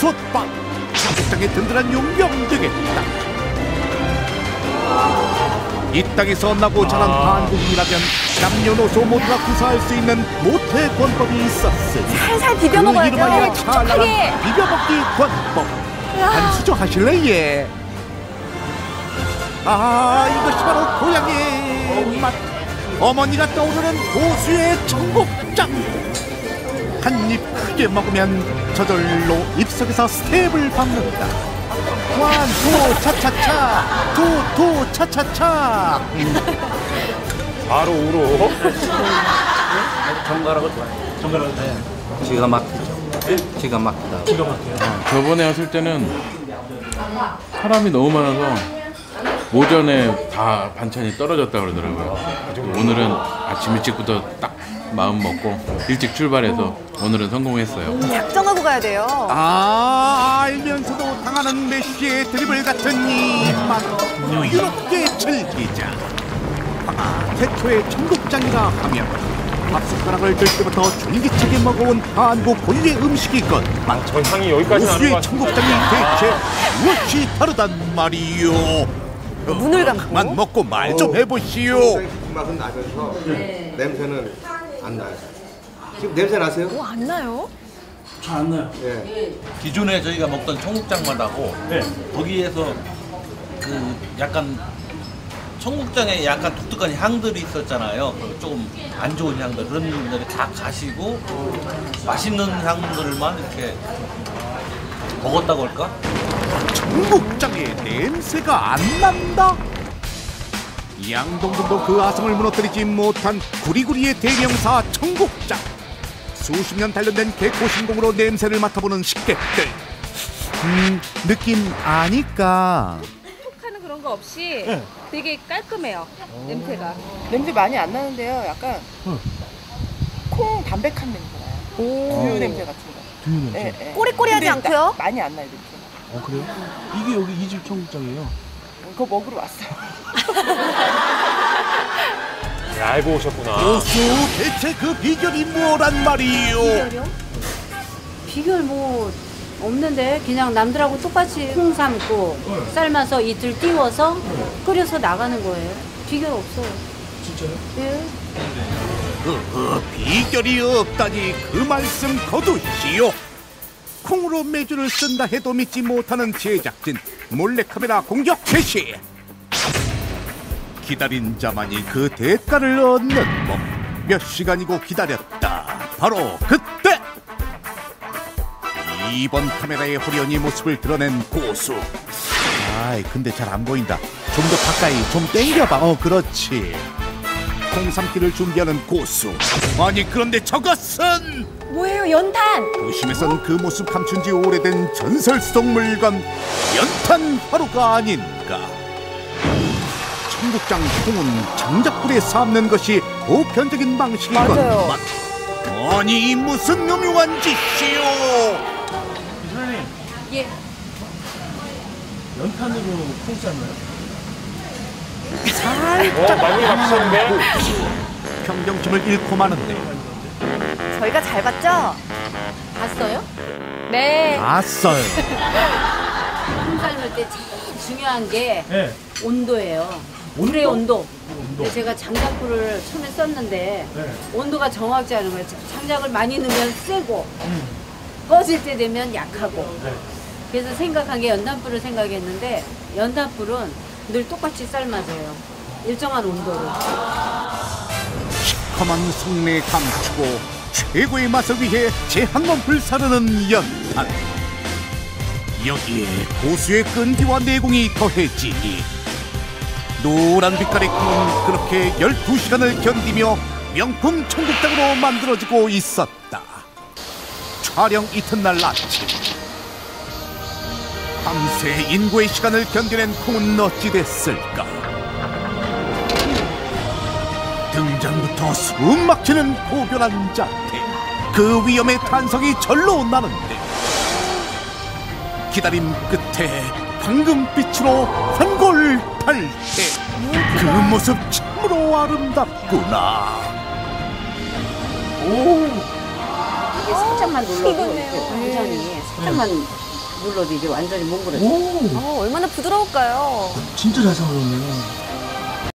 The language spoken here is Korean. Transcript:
솥밥. 청국장의 든든한 용병 되겠다. 이 땅에서 나고 자란 한국인이라면 남녀노소 모두가 구사할 수 있는 모태 권법이 있었으니 살살 비벼 그 먹어야죠. 이름하여 촉촉하게. 찬란한 비벼먹기 권법. 한수저 하실래 예? 아 이것이 바로 고향의 맛. 어머니가 떠오르는 고수의 청국장 한 입 크게 먹으면 저절로 입속에서 스텝을 밟는다 완투 차차차 투투 차차차 바로 우로. 정갈하고 좋아요. 정갈하고 네. 기가 막히죠. 기가 막히다. 저번에 왔을 때는 사람이 너무 많아서 오전에 다 반찬이 떨어졌다 그러더라고요. 오늘은 아침 일찍부터 딱 마음 먹고 일찍 출발해서 오늘은 성공했어요. 작정하고 가야 돼요. 아 알면서도 당하는 메시의 드리블 같은 이맛 여유롭게 즐기자 아 태초의 청국장이라 하면 밥 숟가락을 들 때부터 줄기차게 먹어온 한국 본래 음식이건 저 향이 여기까지 나는 것 고수의 같은데. 청국장이 대체 무엇이 다르단 말이요 문을 감고. 그만 먹고 말 좀 해보시오 맛은 나면서 냄새는 안 나요. 지금 냄새 나세요? 뭐안 나요? 잘 안 나요. 예. 기존에 저희가 먹던 청국장 맛하고 거기에서 그 약간 청국장에 약간 독특한 향들이 있었잖아요. 그 조금 안 좋은 향들 그런 분들이 다 가시고 맛있는 향들만 이렇게 먹었다고 할까? 청국장의 냄새가 안 난다? 양동근도 그 아성을 무너뜨리지 못한 구리구리의 대명사 청국장 수십 년 단련된 개코신공으로 냄새를 맡아보는 식객들 음 느낌 아니까 하는 그런 거 없이 되게 깔끔해요 냄새가 냄새 많이 안 나는데요. 약간 콩 담백한 냄새 나요. 두유 냄새 같은 거. 두유 냄새. 예, 예. 꼬리꼬리하지 않고요? 많이 안 나요, 냄새. 어 그래요? 이게 여기 이집 청국장이에요. 그거 먹으러 왔어요. 네, 알고 오셨구나. 고수 대체 그 비결이 뭐란 말이요 비결이요? 비결 뭐 없는데 그냥 남들하고 똑같이 콩 삶고 삶아서 이틀 띄워서 끓여서 나가는 거예요. 비결 없어요. 진짜요? 예. 그 비결이 없다니 그 말씀 거두시오. 콩으로 메주를 쓴다 해도 믿지 못하는 제작진 몰래카메라 공격 개시. 기다린 자만이 그 대가를 얻는 법. 몇 시간이고 기다렸다. 바로 그때. 이번 카메라의 호련히 모습을 드러낸 고수. 아이 근데 잘 안 보인다. 좀 더 가까이 좀 땡겨봐. 어 그렇지. 콩삼기를 준비하는 고수. 아니 그런데 저것은 뭐예요? 연탄. 도심에 선 그 모습 감춘 지 오래된 전설 속 물건 연탄 화로가 아닌가. 청국장 콩은 장작불에 삶는 것이 보편적인 방식이건만 맞아요. 아니 이 무슨 음흉한 짓이오. 예. 연탄으로 콩 삶아요? 어, 마무리 맞추셨는데? 평정심을 잃고 마는데 저희가 잘 봤죠? 봤어요? 네 봤어요. 콩 삶을 때 제일 중요한 게 네. 온도예요. 물의 온도. 근데 제가 장작불을 처음에 썼는데 네. 온도가 정확지 않은 거예요. 장작을 많이 넣으면 세고 꺼질 때 되면 약하고. 네. 그래서 생각한 게 연탄불을 생각했는데 연탄불은 늘 똑같이 삶아져요. 일정한 온도로. 시커먼 속내 감추고 최고의 맛을 위해 제한번 불사르는 연탄 여기에 고수의 끈기와 내공이 더해지니 노란 빛깔의 콩은 그렇게 12시간을 견디며 명품 청국장으로 만들어지고 있었다. 촬영 이튿날 아침. 밤새 인고의 시간을 견뎌낸 콩은 어찌 됐을까 등장부터 숨 막히는 고변한 자태. 그 위험의 탄성이 절로 나는데. 기다림 끝에 황금빛으로 환골탈태. 그 모습 참으로 아름답구나. 이게 살짝만 눌러도 이렇게 반찬이 살짝만 눌러도 이제 완전히 몽골에 오, 어, 얼마나 부드러울까요? 진짜 잘 삶았네요.